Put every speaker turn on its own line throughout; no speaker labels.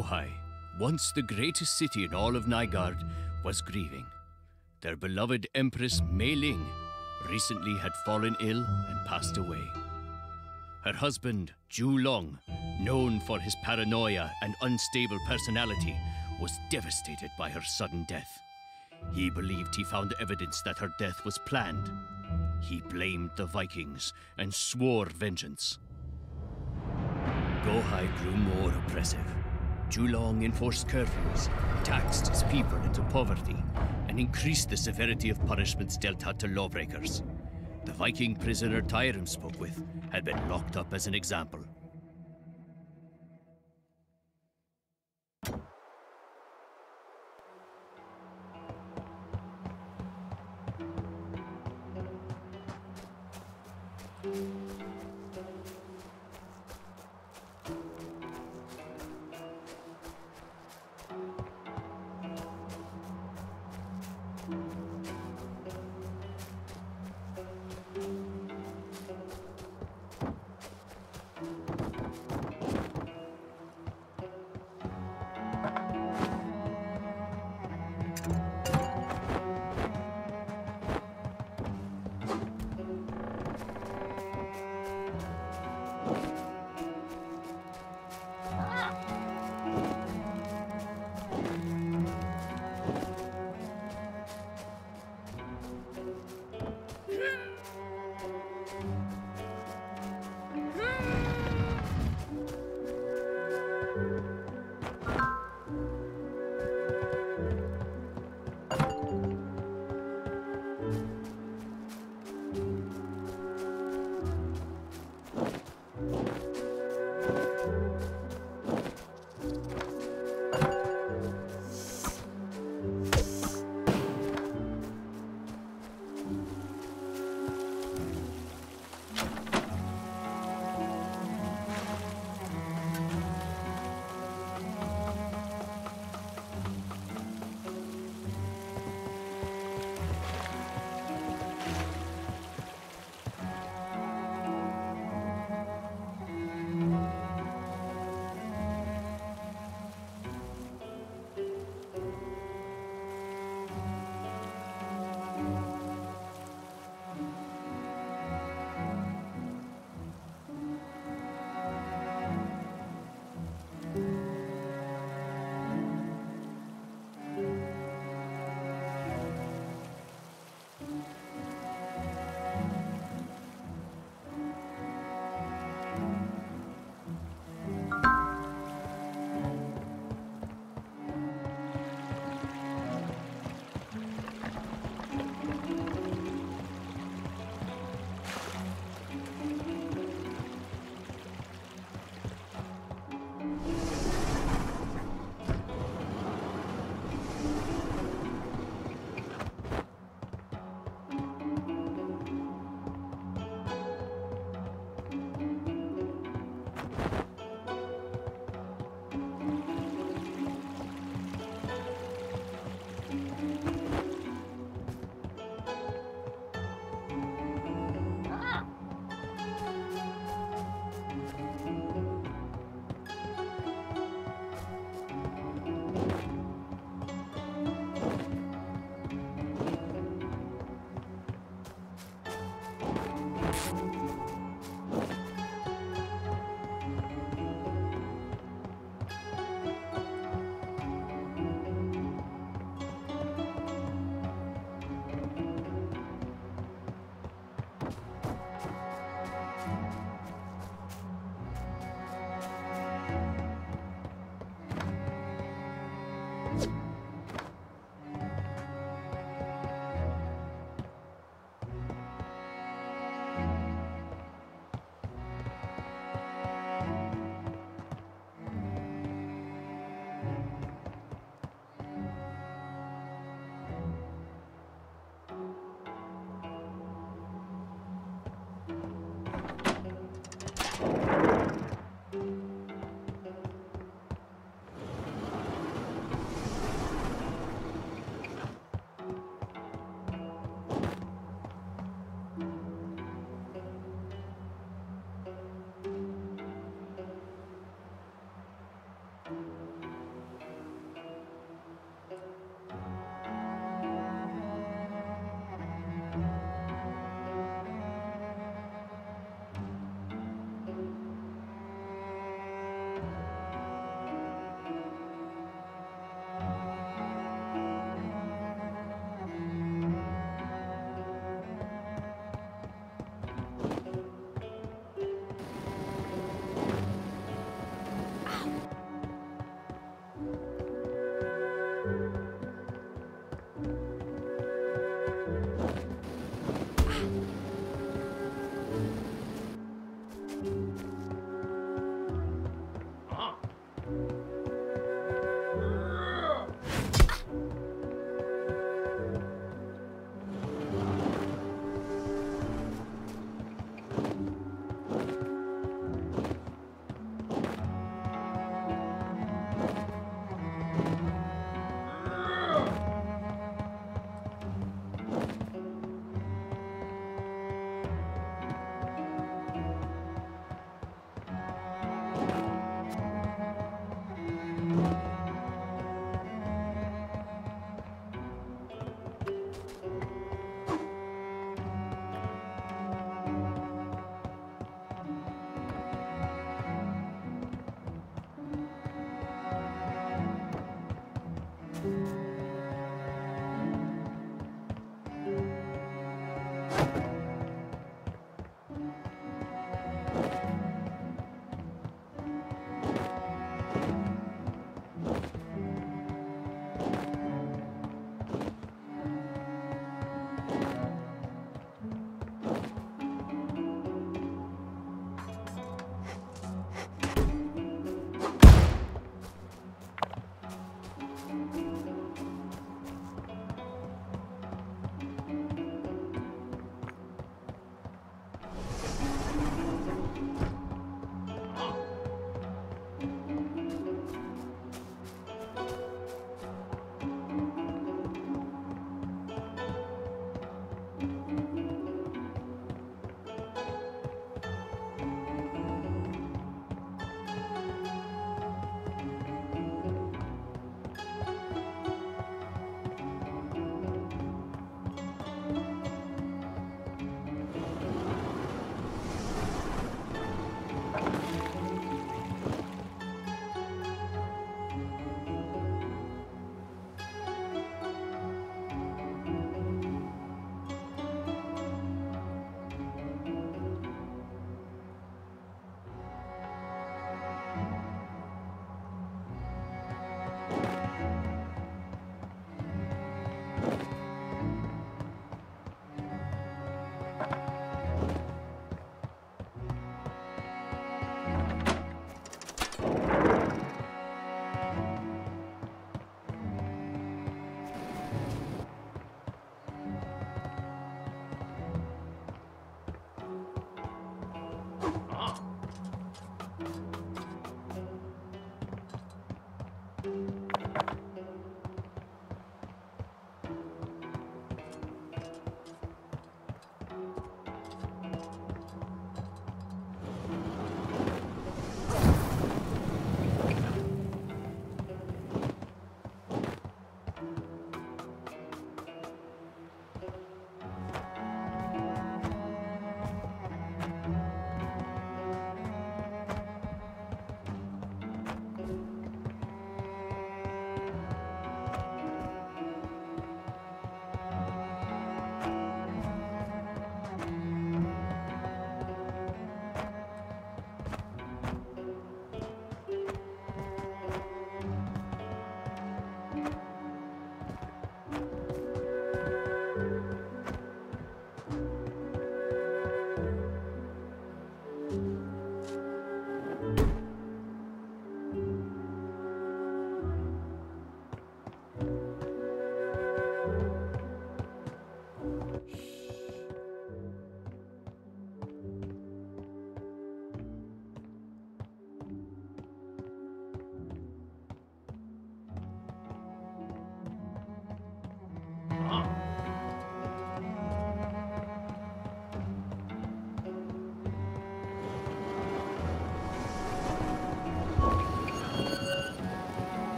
Gou-Hai, once the greatest city in all of Nygard, was grieving. Their beloved Empress Mei Ling recently had fallen ill and passed away. Her husband, Zhu Long, known for his paranoia and unstable personality, was devastated by her sudden death. He believed he found evidence that her death was planned. He blamed the Vikings and swore vengeance. Gou-Hai grew more oppressive. Zhu Long enforced curfews, taxed his people into poverty, and increased the severity of punishments dealt out to lawbreakers. The Viking prisoner Tyrim spoke with had been locked up as an example.
you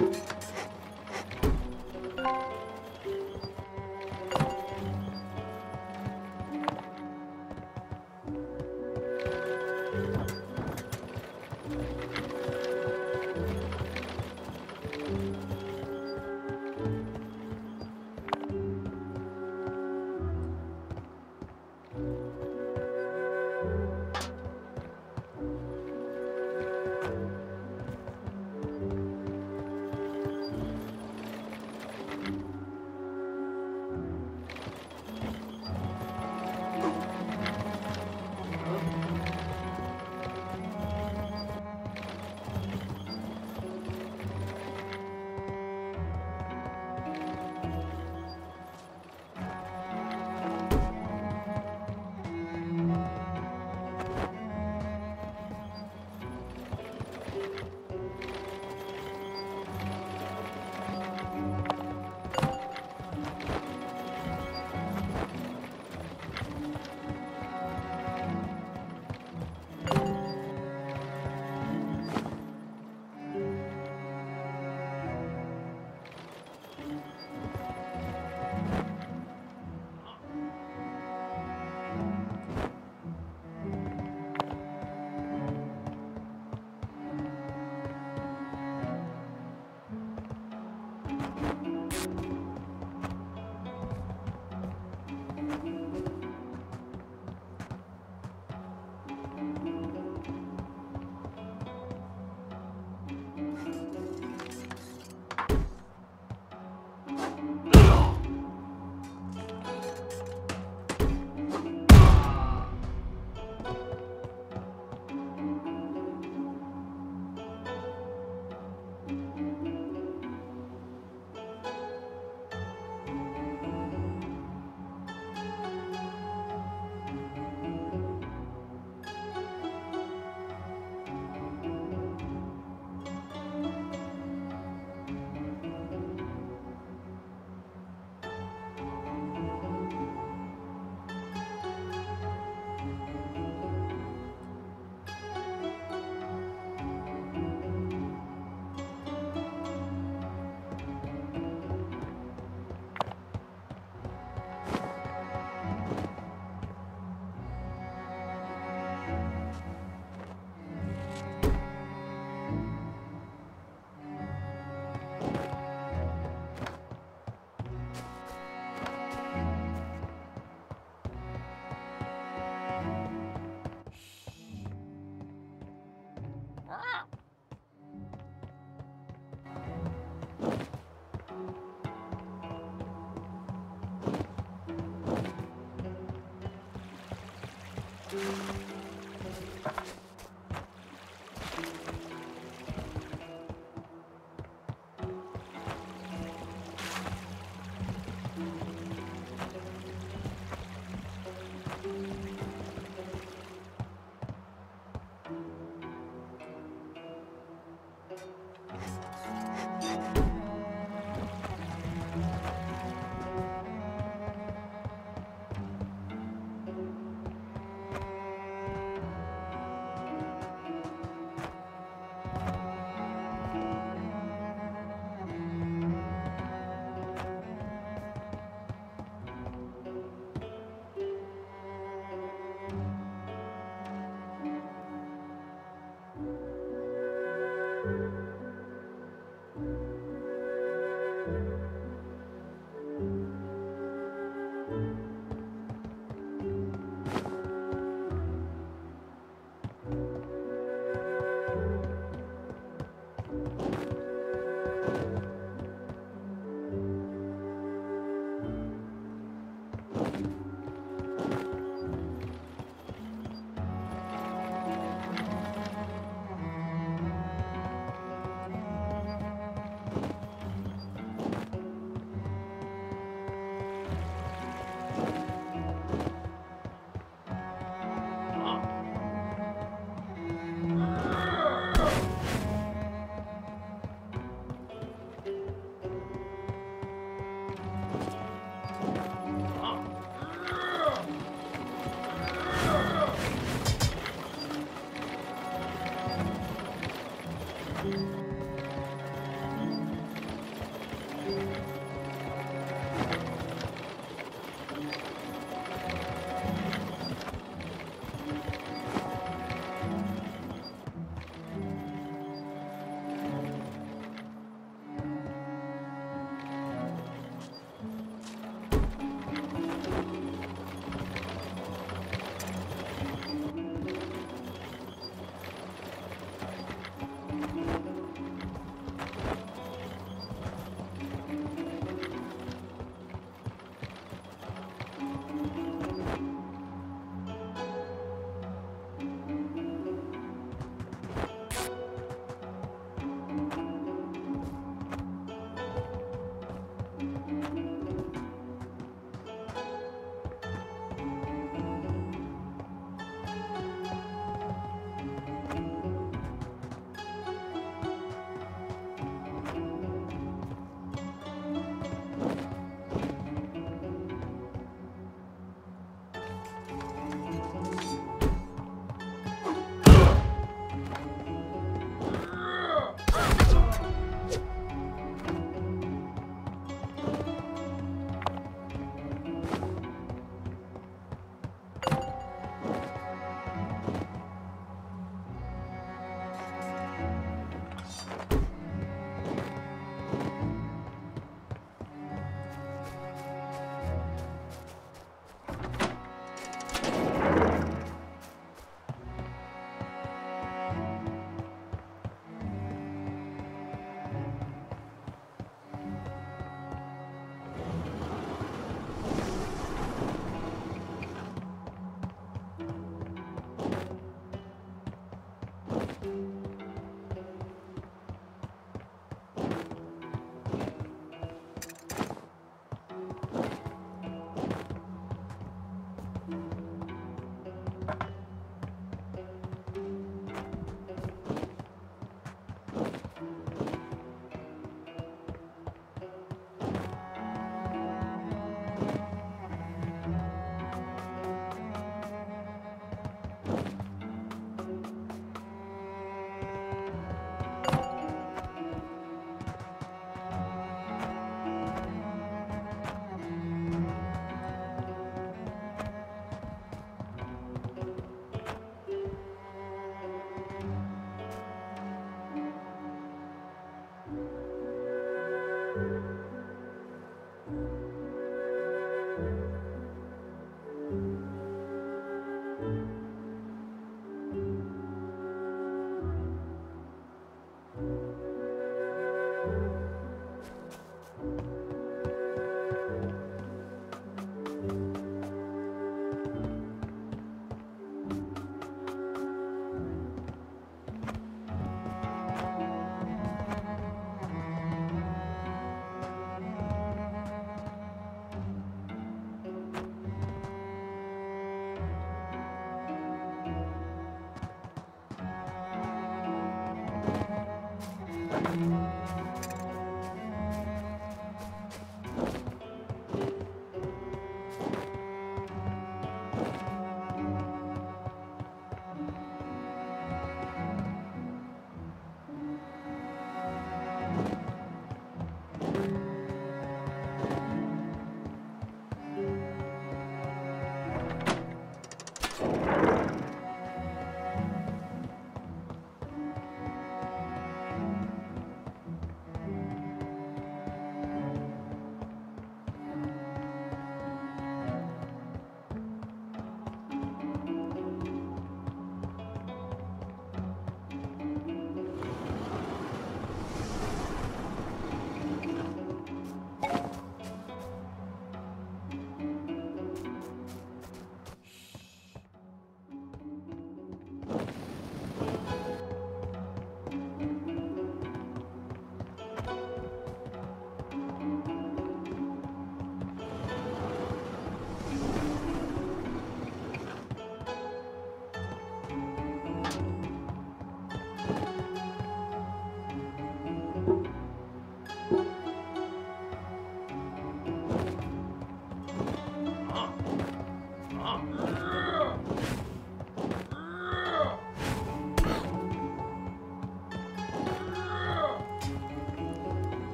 you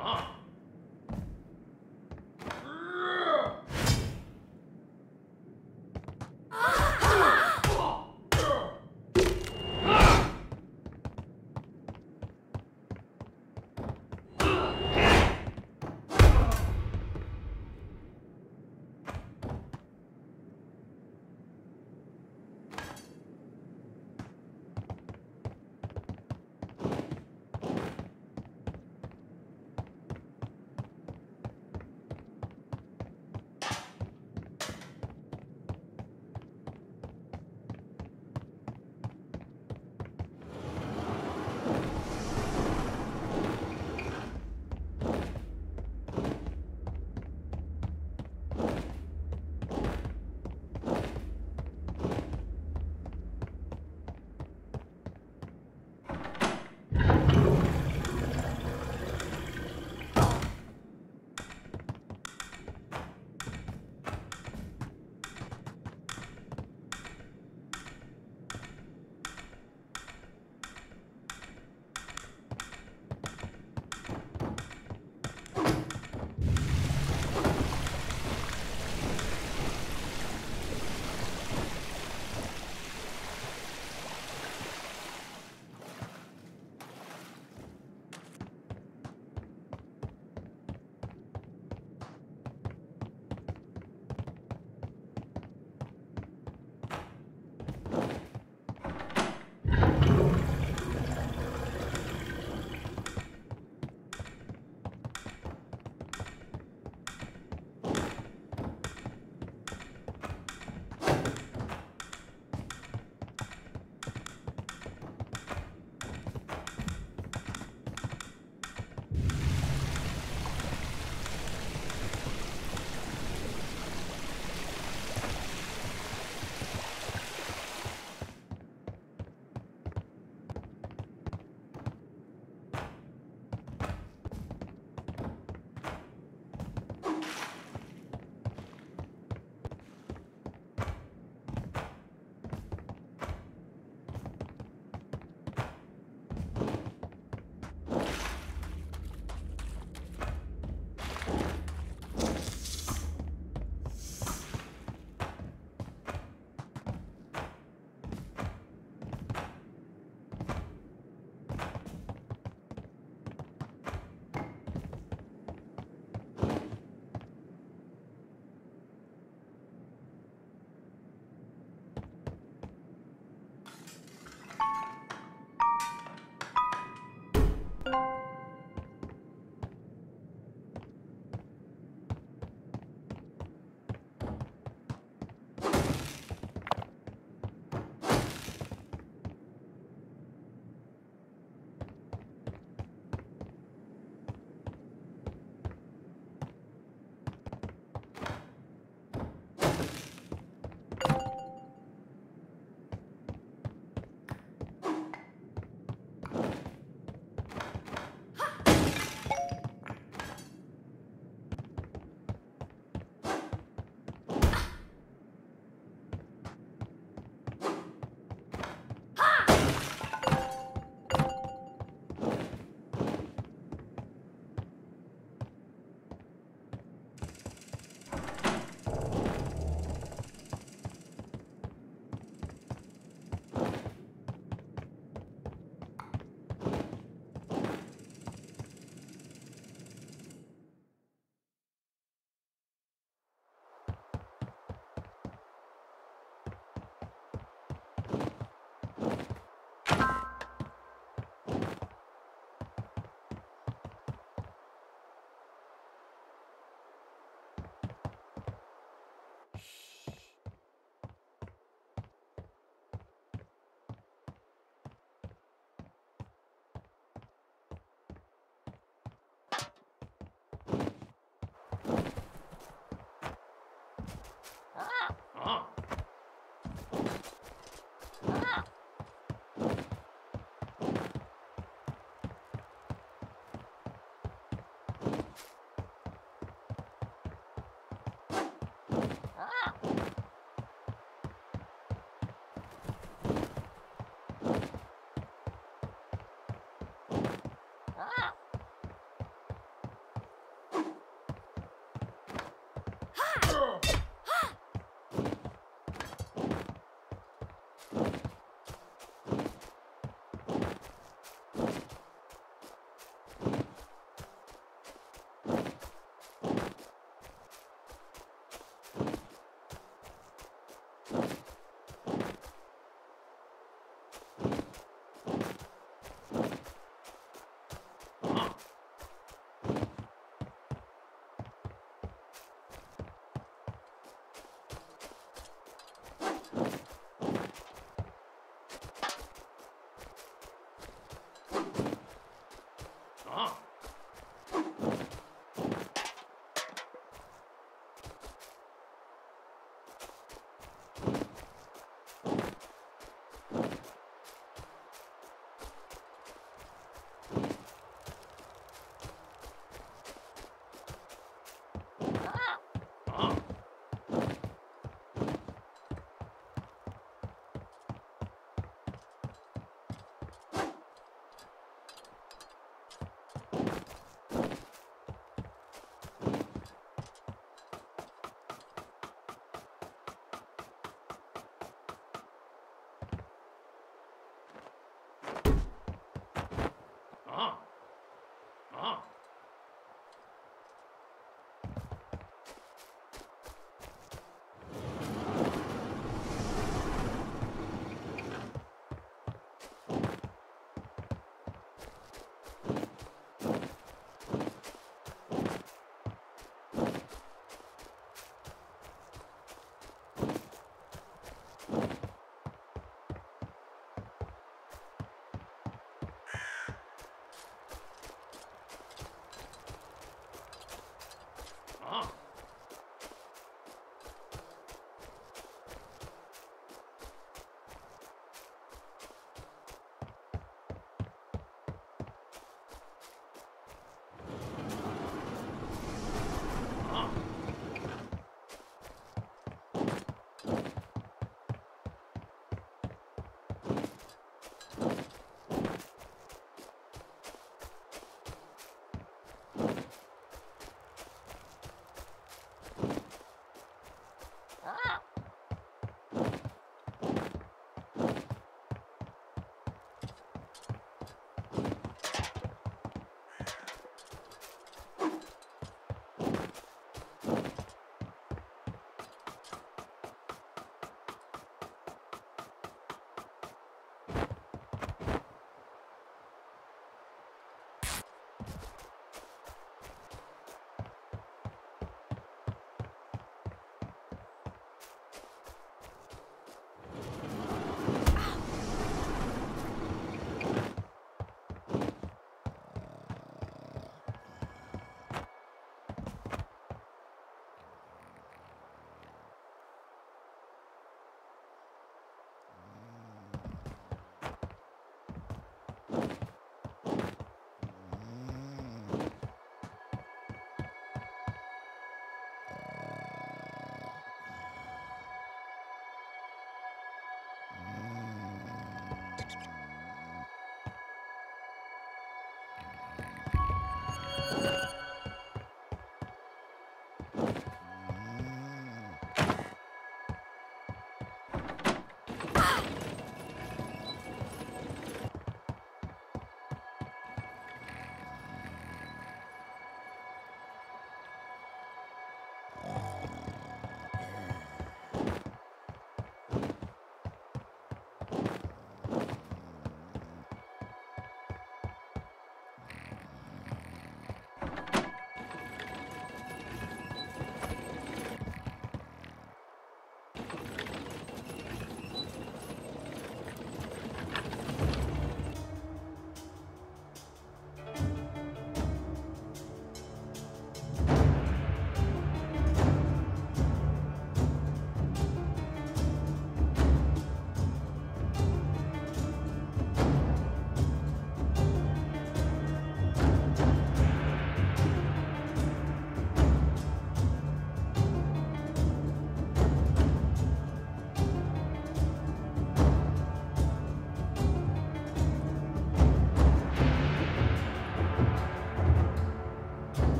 Ah.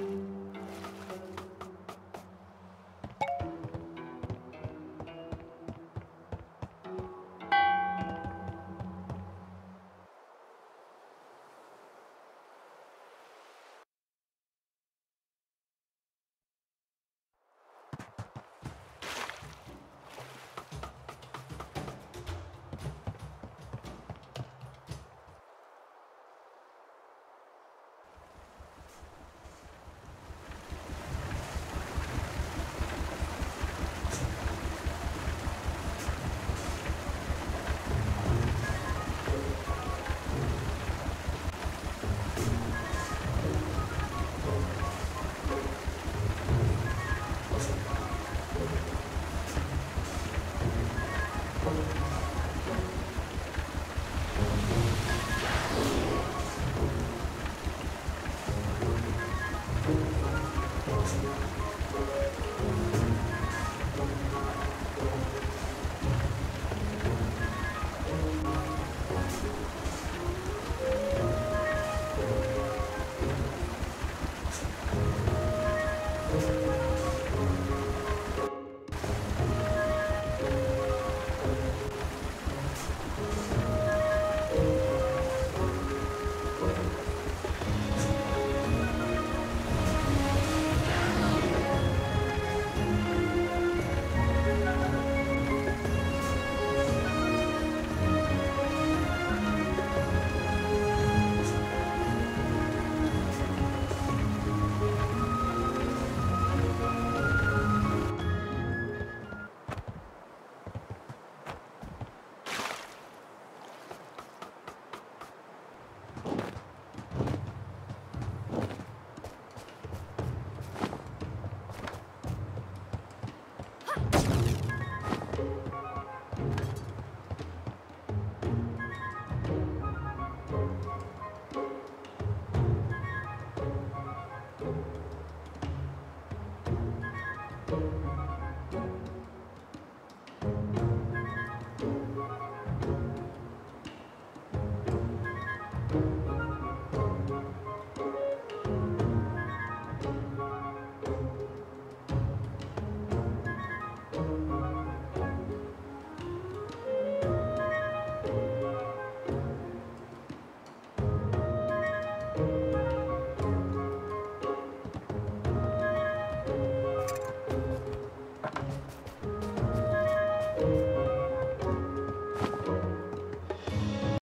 You.